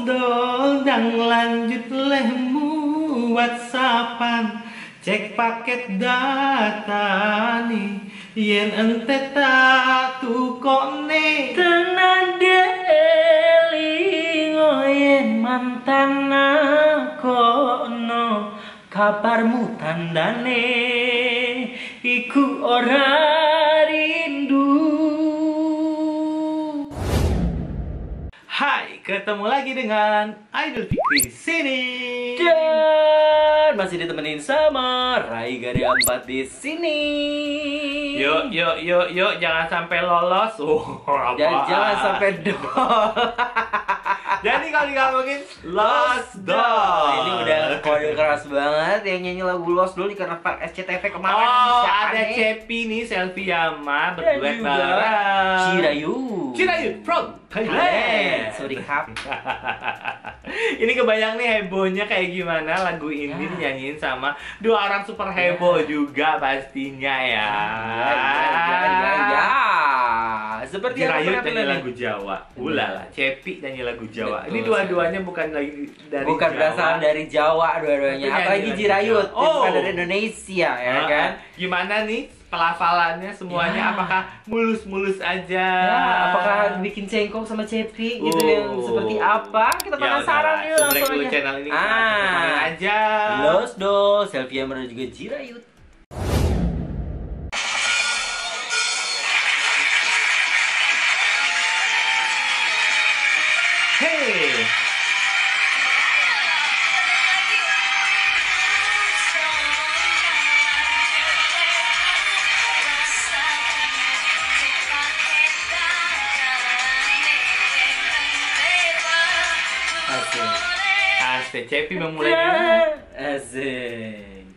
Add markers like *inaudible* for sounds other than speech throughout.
dol dan lanjut lehmu whatsappan Cek paket data nih Yen ente tak tukone Tenade elingoyen mantan kono kabarmu tandane iku ora ketemu lagi dengan Idol Fikri sini. dan masih ditemenin sama Rai Gari Ampat di sini Yuk, yuk, yuk, yuk, jangan sampai lolos. Oh, dan jangan sampai dong *laughs* Jadi kalau ngomongin Lost Doll. ini udah kode keras banget yang nyanyi lagu Lost Doll karena Pak SCTV kemarin Oh, ada? Cepi nih, Selfie Yama juga bareng. Cirayu Cirayu from Thailand. Sorry Kap *laughs* ini kebayang nih hebohnya kayak gimana lagu ini Ya. dinyanyiin sama dua orang super heboh juga pastinya ya. Ya, ya, ya, ya, ya. Seperti Jirayut nyanyi lagu Jawa, ulala, Cepi nyanyi lagu Jawa. ini Betul dua-duanya bukan lagi dari Bukan Jawa. berasal dari Jawa dua-duanya, apalagi Jirayut, Jawa. bukan Oh. dari Indonesia ya Ah, kan? ah. Gimana nih pelafalannya semuanya? Ya. Apakah mulus-mulus aja? Ya, apakah bikin cengkok sama Cepi gitu Oh. yang seperti apa? Kita Ya penasaran nih subrek langsung aja. channel ini Ah. aja. Los Do, Selfie dan juga Jirayut. Hey. Asik. Asik, Cepi memulainya. Asik.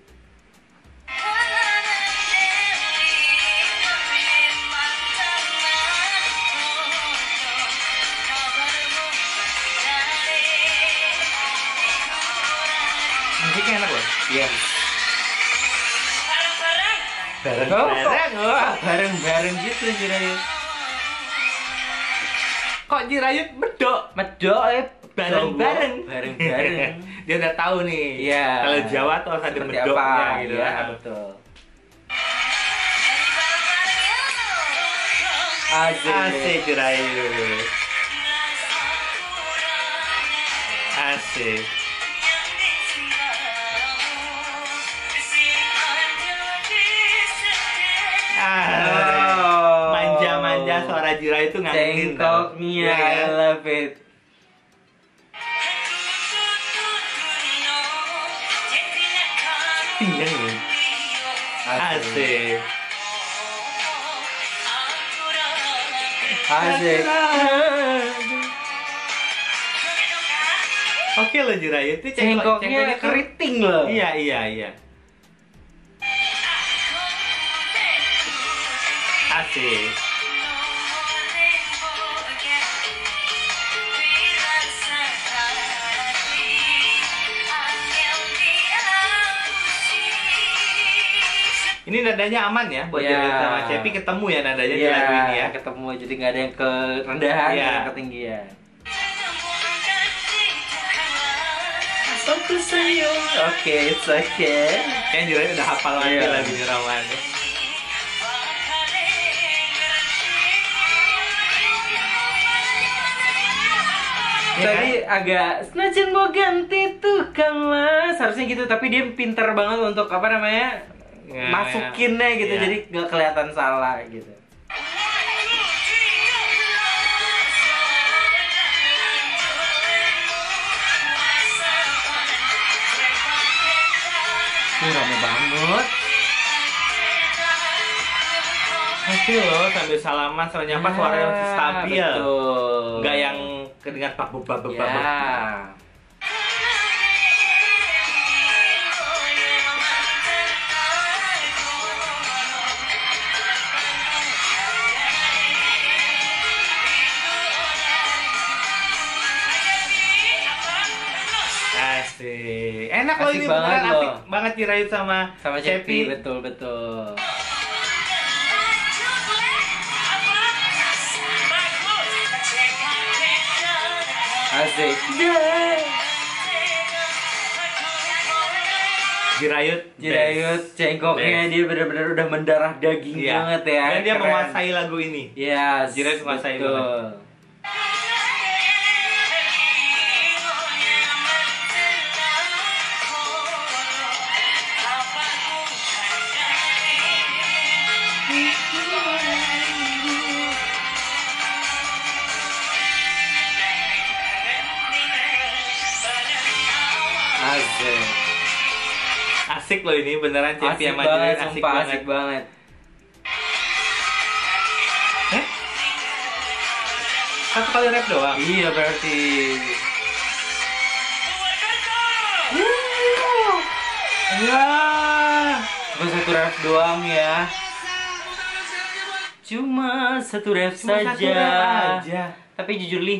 Musiknya enak loh. Iya. Bareng, Oh. Wah. Bareng-bareng gitu Jirayut. Kok Jirayut bedok? Medok ya Bareng-bareng. Bareng-bareng. *laughs* Dia udah tahu nih. Iya. Kalau Jawa tuh harus ada medoknya apa? gitu Iya, kan. betul. Asik. Asik Jirayut. Asik. Ah. Manja-manja suara Jirayut tuh ngangenin Iya I kan? love it. Tinggal nih. Asik. Asik. Oke loh itu Cengkoknya keriting loh. Iya iya iya. Asik. Ini nadanya aman ya buat Iya. Jirayut sama Cepi ketemu ya nadanya di Iya, lagu ini ya. ketemu jadi nggak ada yang kerendahan, Iya. nggak ada yang ketinggian. Oke, it's okay. Kayaknya Jirayut udah hafal banget Iya. lagu Rawannya. Iya Tadi agak senajan mau ganti tukang mas harusnya gitu tapi dia pinter banget untuk apa namanya Ya, masukinnya gitu ya. jadi nggak kelihatan salah gitu. Rame banget. Oke loh sambil salaman sambil nyapa suaranya masih stabil. Betul. Enggak yang kedengar pak bub bub bub Enak loh ini banget beneran loh. asik banget Jirayut sama Sama Cepi, betul betul. Asik. Jirayut. Jirayut cengkoknya Best. dia benar-benar udah mendarah daging Iya. banget ya. Dan dia Keren. menguasai lagu ini. Yes, Jirayut menguasai betul. banget. Asik. Asik loh ini beneran Asik Cepi sama banget, asik sumpah banget. asik banget. Eh? Satu kali rap doang. Iya berarti. Ya. Cuma satu ref doang ya. Cuma satu ref Cuma saja. satu rap aja. Tapi jujur li.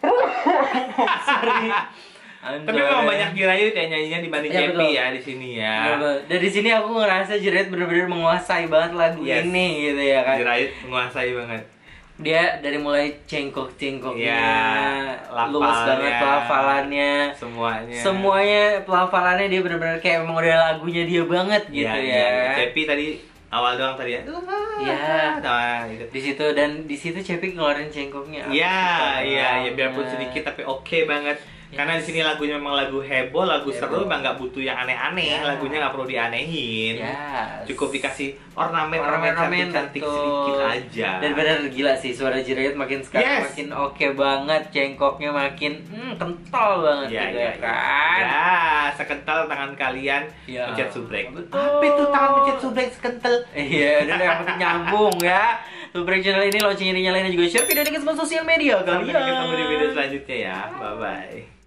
*laughs* Sorry. Tapi memang banyak Jirayut yang nyanyinya dibanding Iya, Cepi ya di sini ya. Betul. Dari sini aku ngerasa Jiret bener-bener menguasai banget lagu Yes. ini gitu ya kan. Jirayut menguasai banget. Dia dari mulai cengkok-cengkoknya, Iya, luas banget pelafalannya. Semuanya. Semuanya pelafalannya dia bener-bener kayak emang udah lagunya dia banget gitu Iya, ya. iya. Cepi tadi awal doang tadi ya. Iya. Nah, gitu. Di situ dan di situ Cepi ngeluarin cengkoknya. Iya, iya, ya biarpun sedikit tapi oke banget. Karena di sini lagunya memang lagu heboh, lagu seru, Heboh. emang nggak butuh yang aneh-aneh. Ya. Lagunya nggak perlu dianehin. Yes. Cukup dikasih ornamen, ornamen Ornamen-ornamen cantik-cantik betul. sedikit aja. Dan bener gila sih suara Jirayut makin sekarang Yes. makin oke banget, cengkoknya makin hmm, kental banget Iya, gitu iya, ya iya. kan. Ya, sekental tangan kalian Iya. pencet subrek. Betul. Apa itu tangan pencet subrek sekental? Iya, dan yang penting nyambung ya. Subrek channel ini loncengnya dinyalain dan juga share video ini ke semua sosial media Sampai kalian. ketemu di video selanjutnya ya. Bye bye.